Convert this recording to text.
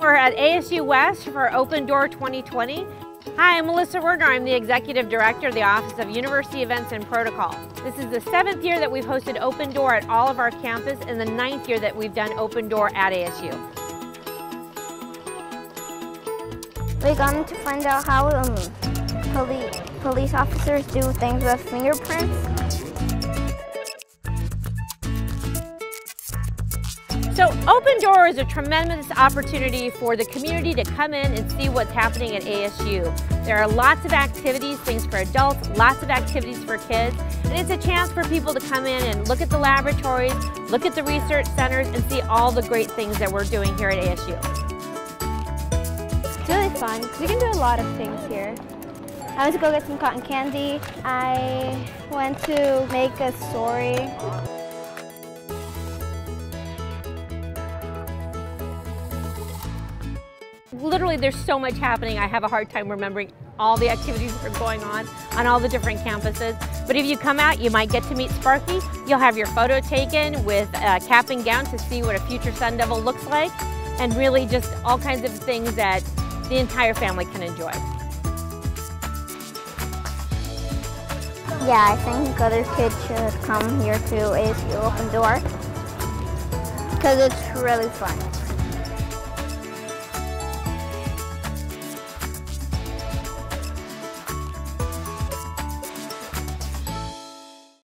We're at ASU West for Open Door 2020. Hi, I'm Melissa Werner. I'm the Executive Director of the Office of University Events and Protocol. This is the seventh year that we've hosted Open Door at all of our campus and the ninth year that we've done Open Door at ASU. We got to find out how um, police, police officers do things with fingerprints. So Open Door is a tremendous opportunity for the community to come in and see what's happening at ASU. There are lots of activities, things for adults, lots of activities for kids, and it's a chance for people to come in and look at the laboratories, look at the research centers, and see all the great things that we're doing here at ASU. It's really fun because you can do a lot of things here. I went to go get some cotton candy. I went to make a story. Literally there's so much happening. I have a hard time remembering all the activities that are going on on all the different campuses. But if you come out, you might get to meet Sparky. You'll have your photo taken with a cap and gown to see what a future Sun Devil looks like. And really just all kinds of things that the entire family can enjoy. Yeah, I think other kids should come here to ASU Open Door because it's really fun.